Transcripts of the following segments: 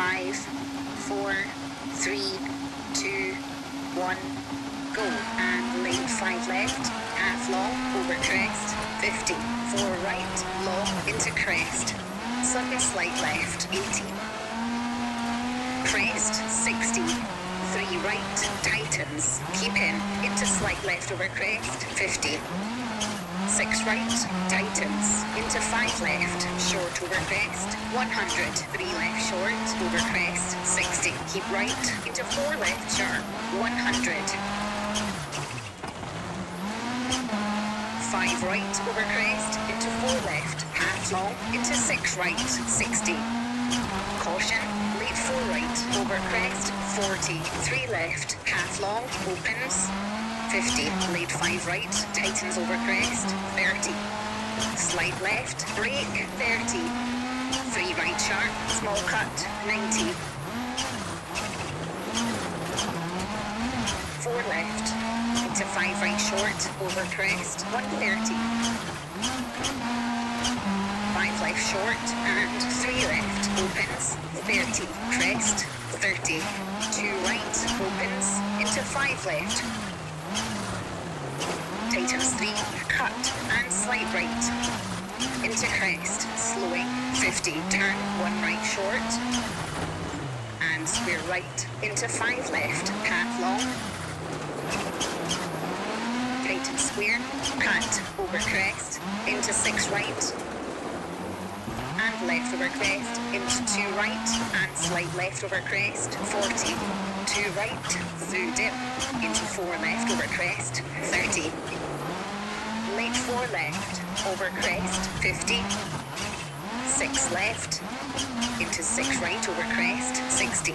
five, four, three, two, one, go. And late five left, half long, over crest, 50. Four right, long, into crest. Suck a slight left, 80. Crest, 60. Three right, tightens, keep in, into slight left over crest, 50. Six right, tightens, into five left, short over crest, 100. Three left short, over crest, 60. Keep right, into four left sharp, 100. Five right, over crest, into four left, half long, into six right, 60. Caution, lead four right, over crest, 40. Three left, half long, opens, 50. Lead 5 right, tightens over crest, 30. Slight left, brake, 30. 3 right sharp, small cut, 90. 4 left, into 5 right short, over crest, 130. 5 left short, and 3 left, opens, 30. Crest, 30. 2 right, opens, into 5 left, tightens 3, cut, and slight right. Into crest, slowing, 50, turn, 1 right short, and square right, into 5 left, half long, tighten square, cut, over crest, into 6 right, left over crest, into 2 right, and slight left over crest, 40, 2 right, through dip, into 4 left over crest, 30, late 4 left, over crest, 50, 6 left, into 6 right over crest, 60,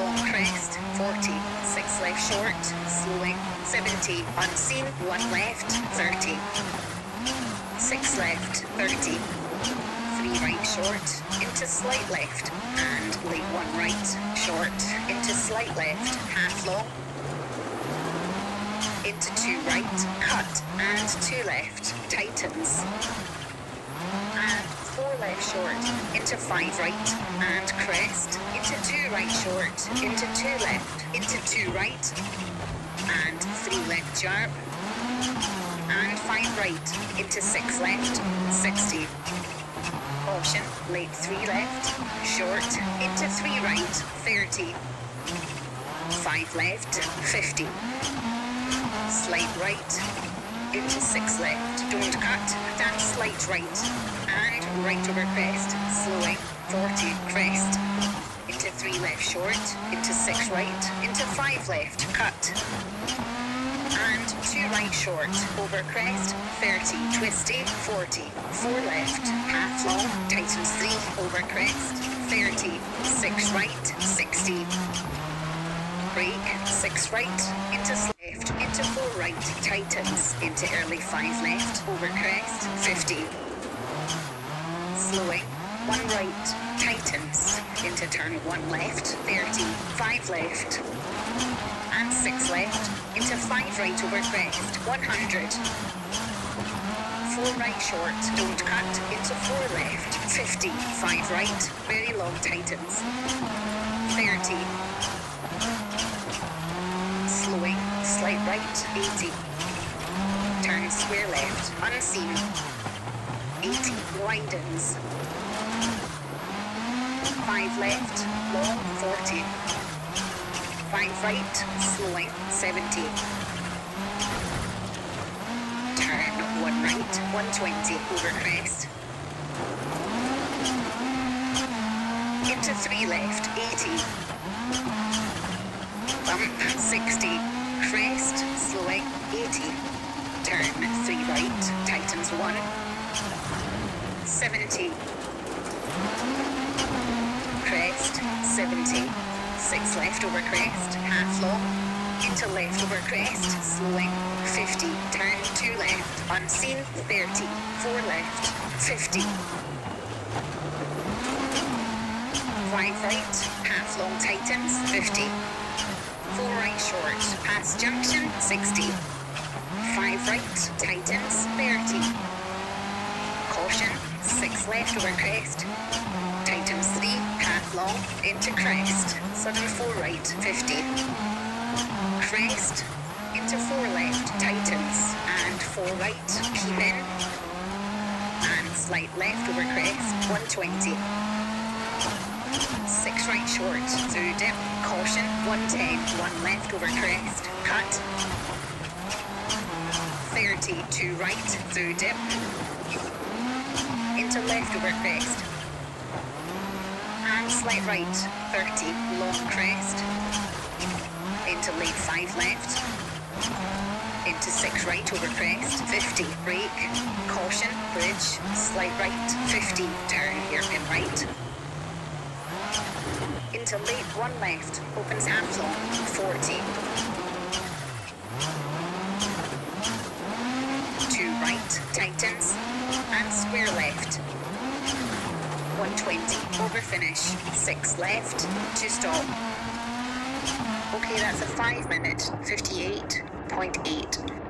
long crest, 40, 6 left short, slowing, 70, unseen, 1 left, 30, 6 left, 30, 3 right short, into slight left, and late 1 right, short, into slight left, half long, into 2 right, cut, and 2 left, tightens, and 4 left short, into 5 right, and crest, into 2 right short, into 2 left, into 2 right, and 3 left sharp, and 5 right, into 6 left, 60. Option, late 3 left, short, into 3 right, 30. 5 left, 50. Slight right, into 6 left, don't cut, and slight right, and right over crest, slowing, 40, crest, into 3 left short, into 6 right, into 5 left, cut, and 2 right short, over crest, 30, twisty, 40, 4 left, half long, tightens 3, over crest, 30, 6 right, 60, brake, 6 right, into left, into 4 right, tightens, into early 5 left, over crest, 50, slowing, 1 right, tightens, into turn 1 left, 30, 5 left, and 6 left, into 5 right over crest, 100. 4 right short, don't cut, into 4 left, 50, 5 right, very long tightens, 30. Slowing, slight right, 80. Turn square left, unseen, 80, widens. 5 left, long, 40. 5 right, slowing, 70. Turn 1 right, 120, over crest. Into 3 left, 80. Bump, 60. Crest, slowing, 80. Turn 3 right, tightens 1. 70. Crest, 70. 6 left over crest, half long. Into left over crest, slowing, 50. Turn 2 left, unseen, 30. 4 left, 50. 5 right, half long tightens, 50. 4 right short, past junction, 60. 5 right, tightens, 30. Caution, 6 left over crest, tightens 3, long into crest, southern 4 right, 50. Crest into 4 left, tightens, and 4 right, keep in. And slight left over crest, 120. 6 right short, through dip, caution, 110, 1 left over crest, cut. 30, 2 right, through dip, into left over crest. Slight right, 30, long crest. Into late 5 left. Into 6 right over crest, 50, brake, caution, bridge, slight right, 50, turn, hairpin right. Into late 1 left, opens half long, 40. 2 right, tightens, and square left. 120, over finish, 6 left, to stop. Okay, that's a 5 minute, 58.8.